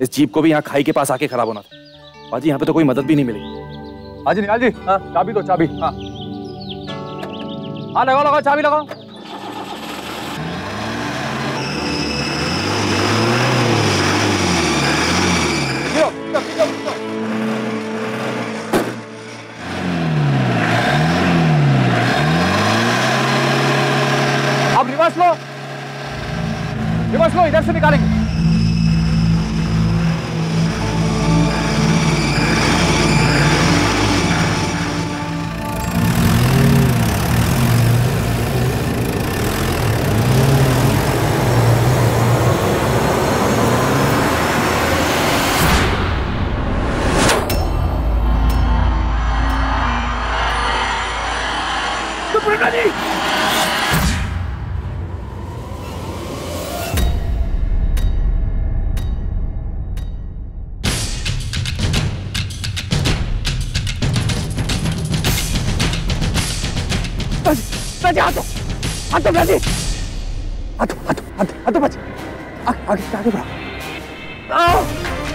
इस जीप को भी यहाँ खाई के पास आके खराब होना था। बाजी, यहाँ पे तो कोई मदद भी नहीं मिली। हाजी निहाल जी। हाँ चाबी दो, चाबी। हाँ। हाँ लगाओ लगाओ, चाबी लगाओ। अब रिवर्स लो। रिवर्स लो, इधर से निकालेंगे। बाजी हाथ हाथ बाजी हाथ हाथ हाथ हाथ बाजी आगे आगे बढ़ो आओ,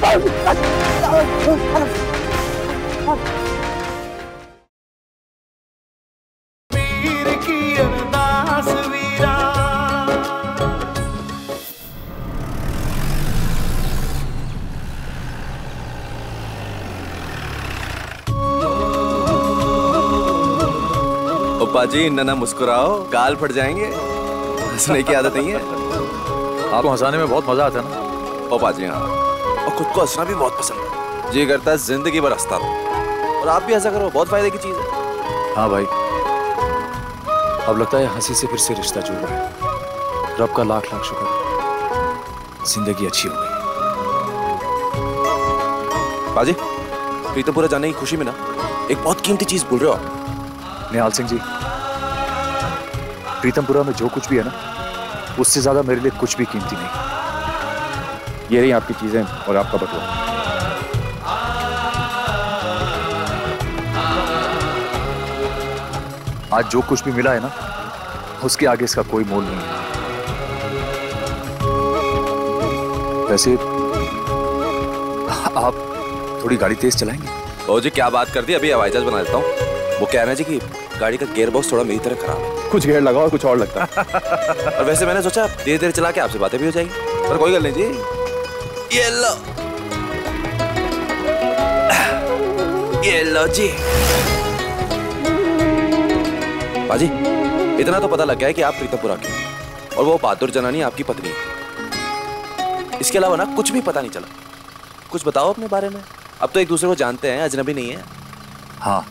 आओ, आओ, आओ। ओ पाजी इन्ना ना मुस्कुराओ गाल फट जाएँगे। हंसने की आदत नहीं है। आपको हंसाने में बहुत मज़ा आता है ना? ओ पाजी हाँ। और खुद को हंसना भी बहुत पसंद है। जी करता है ज़िंदगी भर हंसता रहो और आप भी ऐसा करो बहुत फ़ायदे की चीज़ है। हाँ भाई। अब लगता है हँसी से फिर से रिश्ता जुड़ रहा है। रब का लाख लाख शुक्र। ज़िंदगी अच्छी हो गई। पाजी प्रीतमपुरा जाने की खुशी में ना एक बहुत कीमती चीज़ बोल रहे हो आप। निहाल सिंह जी। प्रीतमपुरा में जो कुछ भी है ना, उससे ज़्यादा मेरे लिए कुछ भी कीमती नहीं। ये रही आपकी चीज़ें और आपका बटुआ। आज जो कुछ भी मिला है ना, उसके आगे इसका कोई मोल नहीं है। वैसे, आप थोड़ी गाड़ी तेज चलाएँगे? ओ जी क्या बात कर दी? अभी हवाई जहाज़ बना देता हूँ। वो कह रहे हैं जी कि गाड़ी का गियर बॉक्स थोड़ा मेरी तरह खराब है। कुछ घेर लगा और कुछ और लगता और वैसे मैंने सोचा धीरे धीरे चला के आपसे बातें भी हो जाएँगी। पर कोई गल नहीं जी। ये लो। ये लो जी। बाजी इतना तो पता लग गया है कि आप प्रीतमपुरा के और वो बहादुर जनानी आपकी पत्नी है। इसके अलावा ना कुछ भी पता नहीं चला। कुछ बताओ अपने बारे में। अब तो एक दूसरे को जानते हैं अजनबी नहीं है। हाँ।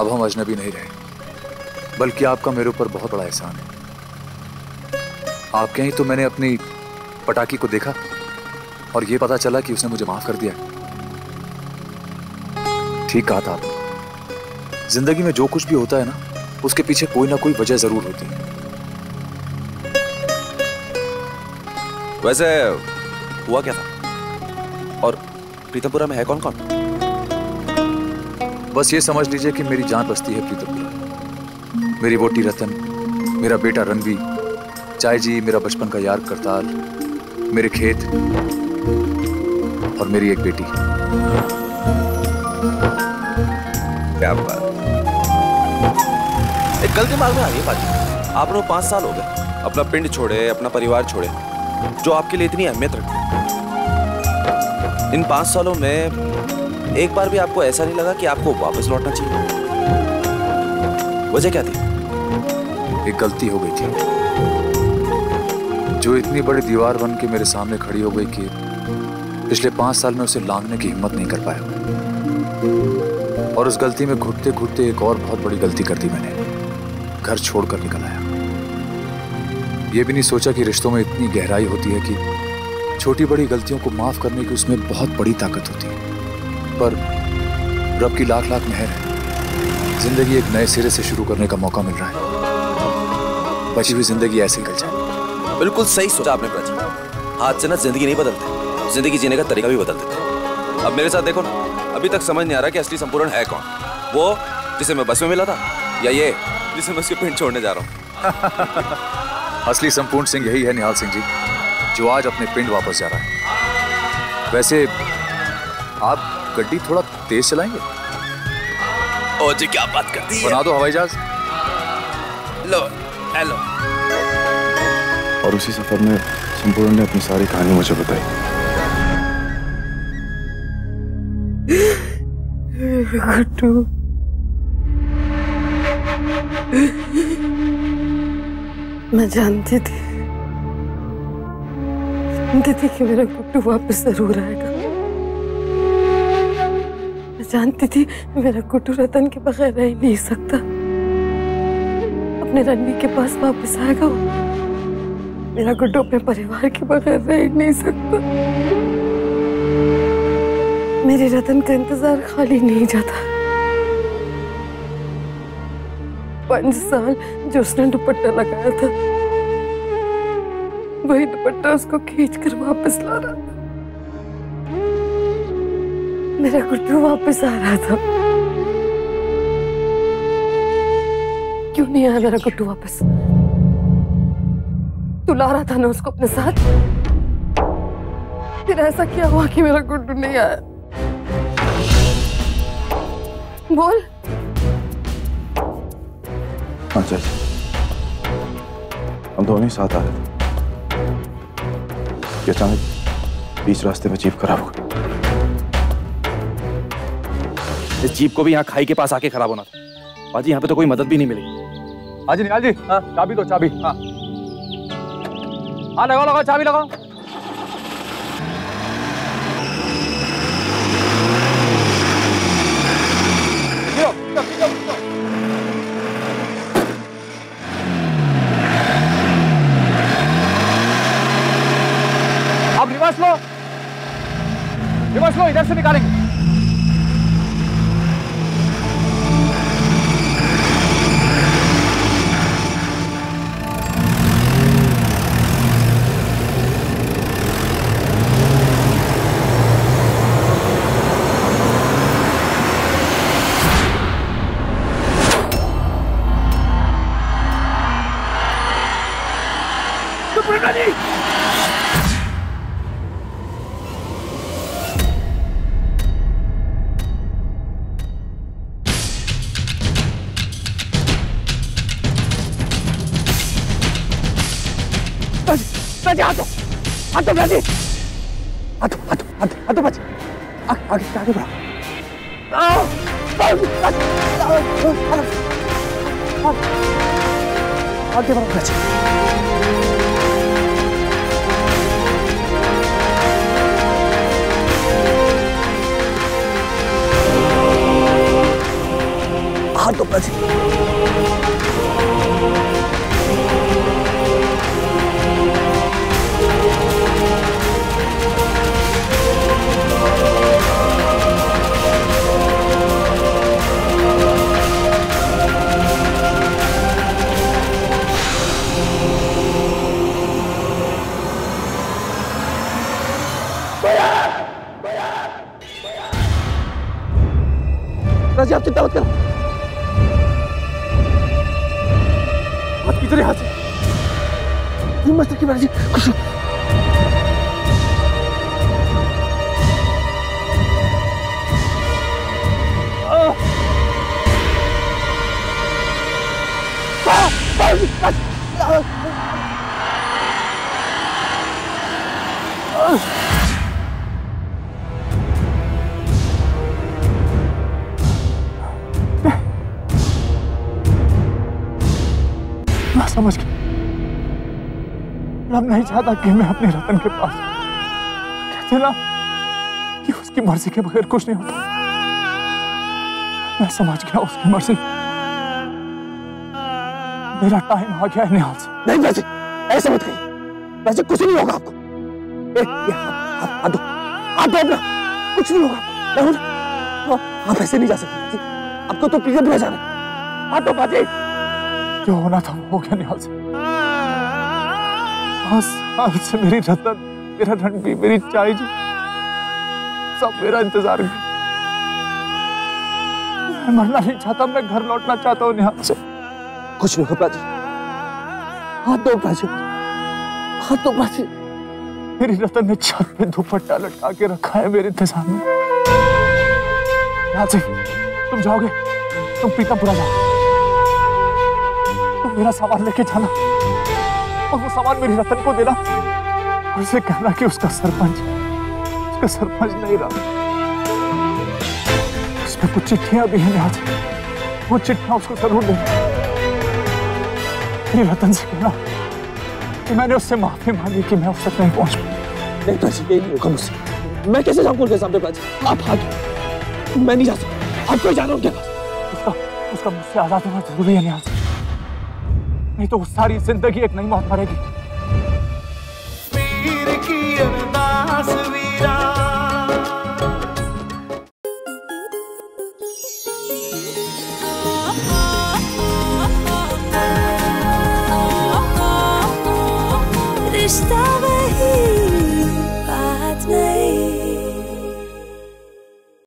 अब हम अजनबी नहीं रहे। बल्कि आपका मेरे ऊपर बहुत बड़ा एहसान है। आपके ही तो मैंने अपनी पटाखी को देखा और ये पता चला कि उसने मुझे माफ़ कर दिया। ठीक कहा था आपने। ज़िंदगी में जो कुछ भी होता है ना, उसके पीछे कोई ना कोई वजह ज़रूर होती है। वैसे हुआ क्या था? और प्रीतमपुरा में है कौन कौन बस ये समझ लीजिए कि मेरी जान बसती है प्रीतमपुरा मेरी वोटी रतन, मेरा बेटा रणवी चाय जी मेरा बचपन का यार करतार, मेरे खेत और मेरी एक बेटी। क्या बात। एक गलती दिमाग में आ गई बात आप लोग पाँच साल हो गए। अपना पिंड छोड़े, अपना परिवार छोड़े, जो आपके लिए इतनी अहमियत रखते इन पाँच सालों में एक बार भी आपको ऐसा नहीं लगा कि आपको वापस लौटना चाहिए? वजह क्या थी? एक गलती हो गई थी। जो इतनी बड़ी दीवार बन के मेरे सामने खड़ी हो गई कि पिछले पाँच साल में उसे लांघने की हिम्मत नहीं कर पाया। और उस गलती में घुटते घुटते एक और बहुत बड़ी गलती कर दी मैंने। घर छोड़कर निकल आया। ये भी नहीं सोचा कि रिश्तों में इतनी गहराई होती है कि छोटी बड़ी गलतियों को माफ़ करने की उसमें बहुत बड़ी ताकत होती है। पर रब की लाख लाख मेहर है। ज़िंदगी एक नए सिरे से शुरू करने का मौका मिल रहा है। बची हुई ज़िंदगी ऐसे ही निकल जाए। बिल्कुल सही सोचा आपने प्राची। हाथ से ना ज़िंदगी नहीं बदलते। ज़िंदगी जीने का तरीका भी बदल देते अब मेरे साथ देखो ना अभी तक समझ नहीं आ रहा कि असली संपूर्ण है कौन। वो जिसे मैं बस में मिला था या ये जिसे मैं उसके पिंड छोड़ने जा रहा हूँ। असली संपूर्ण सिंह यही है निहाल सिंह जी जो आज अपने पिंड वापस जा रहा है। वैसे आप गड्डी थोड़ा तेज चलाएँगे? ओ जी क्या बात करती है? बना दो हवाई जहाज़। लो हेलो। और उसी सफ़र में संपूर्ण ने अपनी सारी कहानी मुझे बताई। गुड्डू मैं जानती थी। जानती थी कि मेरा गुड्डू वापस ज़रूर आएगा। जानती थी, मेरा गुड्डू रतन के बगैर रह नहीं सकता। अपने रणवीर के पास वापस आएगा मेरा गुड्डू अपने परिवार के बगैर रह नहीं सकता। मेरे रतन का इंतज़ार खाली नहीं जाता। पाँच साल जो उसने दुपट्टा लगाया था, वही दुपट्टा उसको खींच कर वापस ला रहा था। मेरा गुड्डू वापस आ रहा था। क्यों नहीं आया मेरा गुड्डू वापस? तू ला रहा था ना उसको अपने साथ? फिर ऐसा क्या हुआ कि मेरा गुड्डू नहीं आया? बोल। चाचा हम दोनों ही साथ आ रहे थे। अचानक बीच रास्ते में जीप खराब हो गई। इस जीप को भी यहाँ खाई के पास आके खराब होना था। बाजी यहाँ पे तो कोई मदद भी नहीं मिली। हाँ जी निहाल जी। हाँ चाबी दो, चाबी। हाँ। हाँ लगाओ लगाओ, चाबी लगाओ। अब रिवर्स लो। रिवर्स लो, इधर से निकालेंगे। राज़ी हाथ हाथ राज़ी हाथ हाथ हाथ हाथ बच आगे आगे आगे बढ़ा। आगे बढ़ो राज़ी आप चिंता मत करो हाथ कीजिए हाथ से। मस्त की राज़ी खुश हो। समझ गया रब नहीं चाहता कि मैं अपने रतन के पास। कहते ना कि उसकी मर्ज़ी के बगैर कुछ नहीं होता। मैं समझ गया उसकी मर्ज़ी। मेरा टाइम आ गया है निहाल से। नहीं वैसे ऐसे मत कहिए। वैसे कुछ नहीं होगा आपको। ए, हाथ हाथ दो हाथ दो अपना। कुछ नहीं होगा। मैं हूँ ना आप- ऐसे नहीं जा सकते। आपको तो प्रियम में जाना। हाथ दो बाजी। जो होना था वो हो गया निहाल से पाँच साल से मेरी रतन, मेरा रणबीर मेरी चाय जी, सब मेरा इंतज़ार कर मैं मरना नहीं चाहता, मैं घर लौटना चाहता हूँ निहाल से। कुछ नहीं हो प्राची। हाथ दो प्राची। हाथ दो प्राची। मेरी रतन ने छत पे दुपट्टा लटका के रखा है मेरे इंतज़ार में। यहाँ से, तुम जाओगे, तुम पीतापुरा जाओ। तुम मेरा सामान लेके जाना। और वो सामान मेरी रतन को देना। और उसे कहना कि उसका सरपंच उसका सरपंच नहीं रहा। उसमें कुछ चिट्ठियाँ भी हैं यहाँ से वो चिट्ठियाँ उसको ज़रूर देना। मेरी रतन से कहना कि मैंने उससे माफ़ी मांगी कि मैं उस तक नहीं पहुँच पाया नहीं प्राची ये नहीं होगा मुझसे मैं कैसे जाऊँगा उनके सामने प्राची आप आगे मैं नहीं जा सकता। आपको ही जाना उनके पास? उसका उसका मुझसे आज़ाद होना ज़रूरी है से नहीं तो सारी ज़िंदगी एक नई मौत मरेगी।